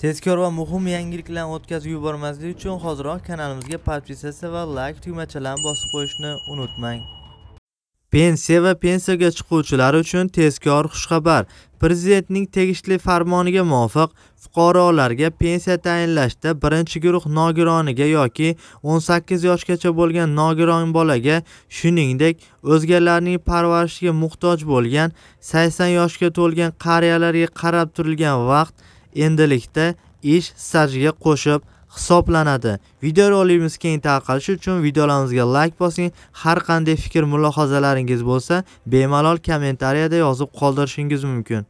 tezkor va muhim yangiliklarni o'tkazib yubormaslik uchun hoziroq kanalimizga podpisatsiya va layk tugmachalarini bosib qo'yishni unutmang. Pensiya va pensiyaga chiquvchilar uchun tezkor xushxabar. Prezidentning tegishli farmoniga muvofiq fuqarolarga pensiya tayinlashda birinchi guruh nogironiga yoki 18 yoshgacha bo'lgan nogiron bolaga shuningdek o'zgalarning parvarishiga muhtoj bo'lgan 80 yoshga to'lgan qariyalarga qarab turilgan vaqt endilikda ish stajga qo'shib hisoblanadi. Videorolikimiz keng tarqalishi uchun videolarimizga layk bosing. Har qanday fikr mulohazalaringiz bo'lsa bemalol kommentariyada yozib qoldirishingiz mumkin.